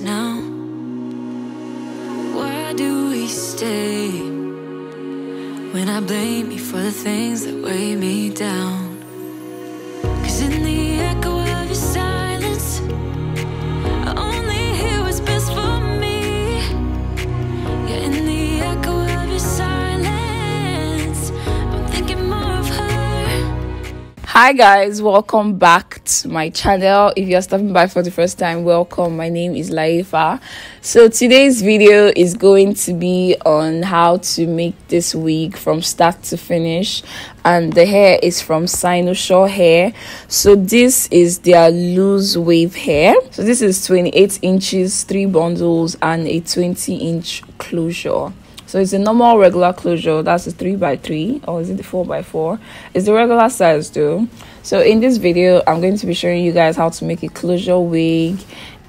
now? Why do we stay? When I blame you for the things that weigh me down. Hi guys, welcome back to my channel. If you're stopping by for the first time, welcome. My name is Layefa. So today's video is going to be on how to make this wig from start to finish and the hair is from Cynosure hair. So this is their loose wave hair. So this is 28 inches, 3 bundles and a 20 inch closure. So it's a normal regular closure. That's a 3 by 3 or is it the 4 by 4 It's the regular size though. So in this video, I'm going to be showing you guys how to make a closure wig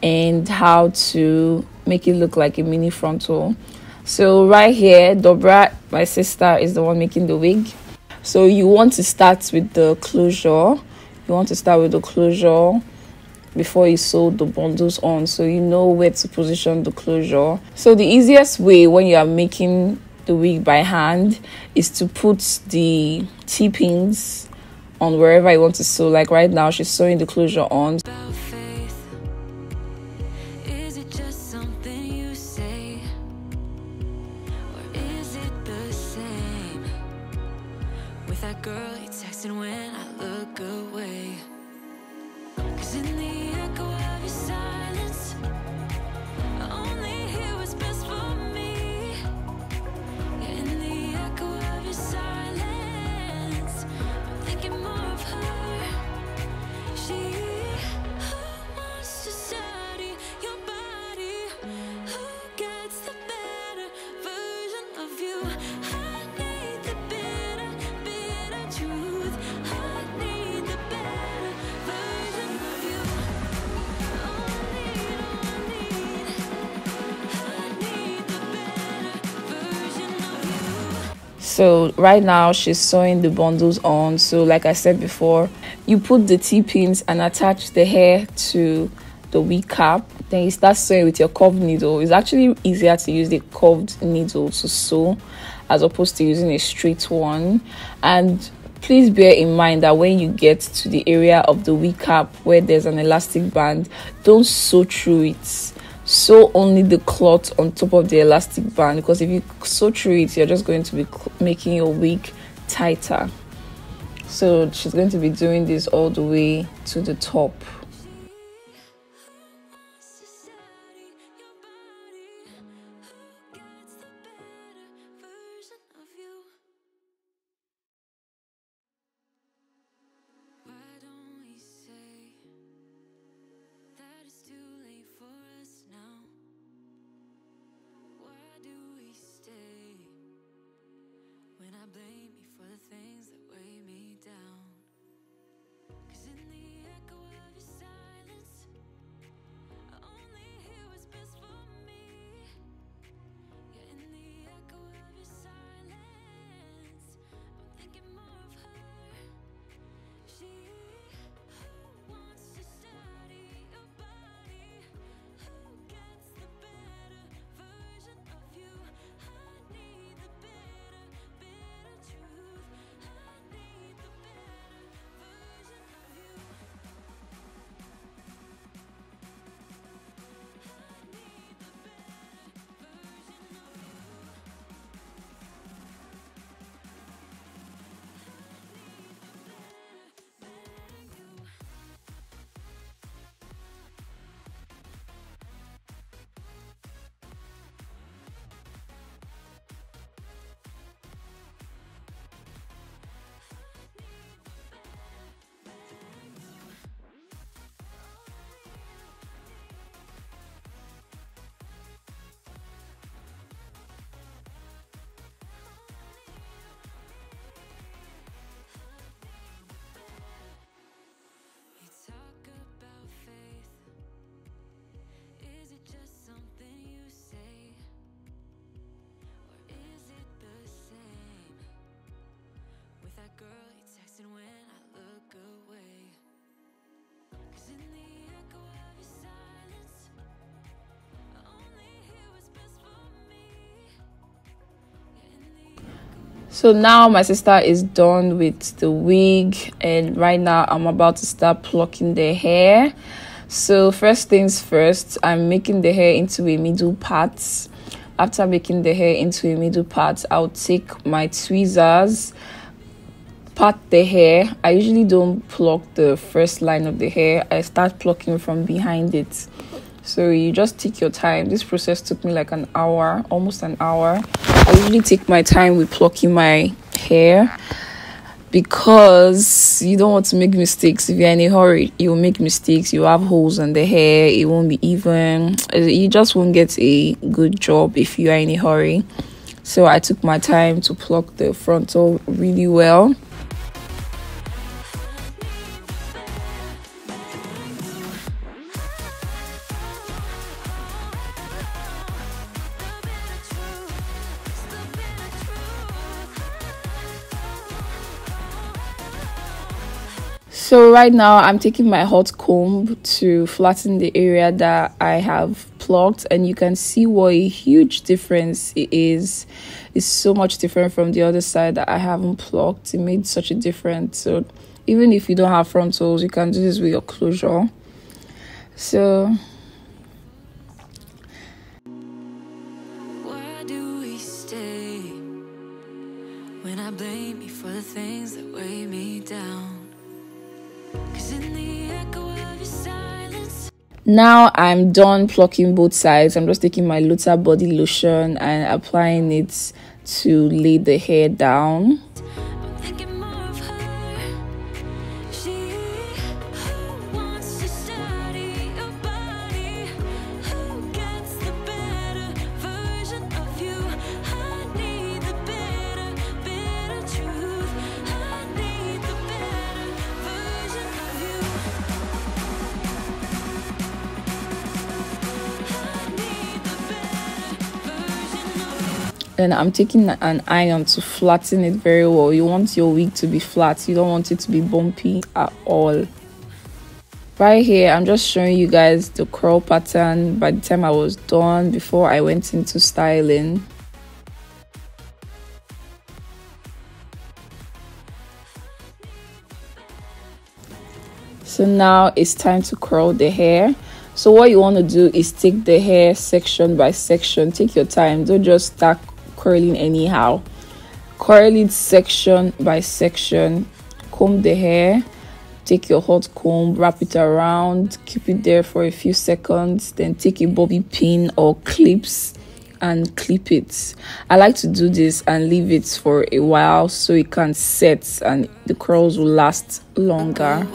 and how to make it look like a mini frontal. So right here, Dobra, my sister, is the one making the wig. So you want to start with the closure. You want to start with the closure before you sew the bundles on so you know where to position the closure. So the easiest way when you are making the wig by hand is to put the T-pins on wherever you want to sew. Like right now, she's sewing the closure on. girl you texting when I look away. So right now she's sewing the bundles on. So like I said before, you put the T-pins and attach the hair to the wig cap. Then you start sewing with your curved needle. It's actually easier to use the curved needle to sew as opposed to using a straight one. And please bear in mind that when you get to the area of the wig cap where there's an elastic band, don't sew through it sew only the cloth on top of the elastic band because if you sew through it you're just going to be making your wig tighter. So she's going to be doing this all the way to the top girl, you texting when I look away. Cause in the echo of your silence, I only hear what's best for me. So now my sister is done with the wig, and right now I'm about to start plucking the hair. So, first things first, I'm making the hair into a middle part after making the hair into a middle part i'll take my tweezers part the hair. I usually don't pluck the first line of the hair. I start plucking from behind it. So you just take your time. This process took me like an hour, almost an hour. I usually take my time with plucking my hair because you don't want to make mistakes. If you're in a hurry, you'll make mistakes. You have holes in the hair, it won't be even. You just won't get a good job if you are in a hurry. So I took my time to pluck the frontal really well. So right now I'm taking my hot comb to flatten the area that I have plucked and you can see what a huge difference it is. It's so much different from the other side that I haven't plucked. It made such a difference. So even if you don't have frontals, you can do this with your closure. So when I blame you for the things that weigh me down? Now I'm done plucking both sides. I'm just taking my Lottabody lotion and applying it to lay the hair down. Then I'm taking an iron to flatten it very well. You want your wig to be flat. You don't want it to be bumpy at all. Right here, I'm just showing you guys the curl pattern by the time I was done before I went into styling. So now it's time to curl the hair. So what you want to do is take the hair section by section. Take your time. Don't just start curling anyhow. Curl it section by section. Comb the hair. Take your hot comb, wrap it around, keep it there for a few seconds, then take a bobby pin or clips and clip it. I like to do this and leave it for a while so it can set and the curls will last longer.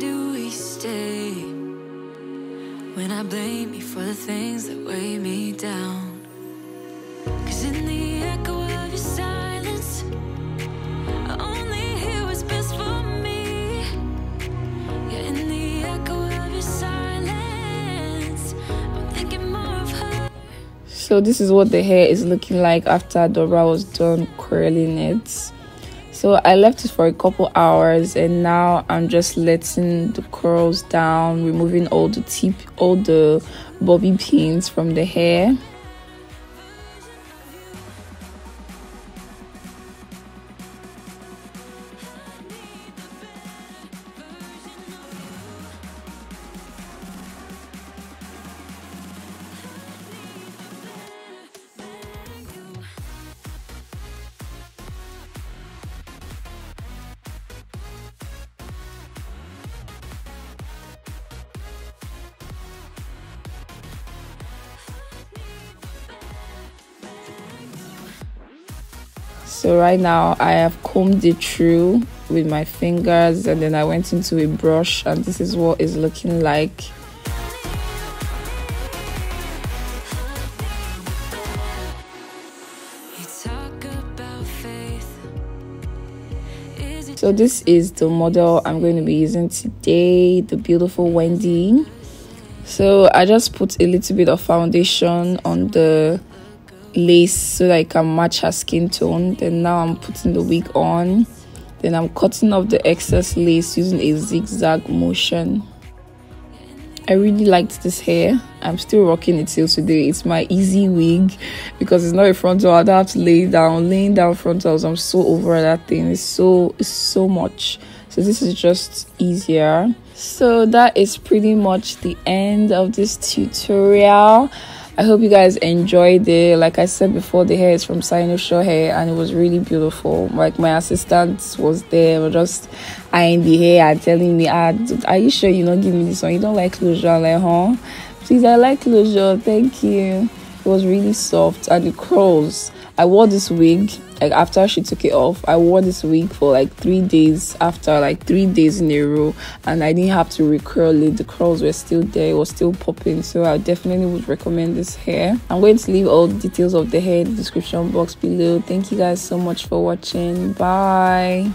do we stay when I blame you for the things that weigh me down? Cause in the echo of your silence, I only hear what's best for me. Yeah, in the echo of your silence, I'm thinking more of her. So, this is what the hair is looking like after Dora was done curling it so I left it for a couple hours and now I'm just letting the curls down removing all the tip all the bobby pins from the hair so right now i have combed it through with my fingers and then i went into a brush and this is what it's looking like. So this is the model i'm going to be using today the beautiful wendy. So i just put a little bit of foundation on the lace so that I can match her skin tone. Then now I'm putting the wig on. Then I'm cutting off the excess lace using a zigzag motion. I really liked this hair. I'm still rocking it till today. It's my easy wig because it's not a frontal. I don't have to lay down. Laying down frontals, I'm so over that thing. It's so it's so much. So this is just easier. So that is pretty much the end of this tutorial. I hope you guys enjoyed it. Like I said before, the hair is from Show Hair and it was really beautiful. Like my assistant was there, just eyeing the hair and telling me, ah, are you sure you not give me this one? You don't like closure? I'm like, huh? Please, I like closure. Thank you. Was really soft and the curls. I wore this wig like after she took it off i wore this wig for like three days after like three days in a row and i didn't have to recurl it the curls were still there it was still popping so i definitely would recommend this hair. I'm going to leave all the details of the hair in the description box below. Thank you guys so much for watching. Bye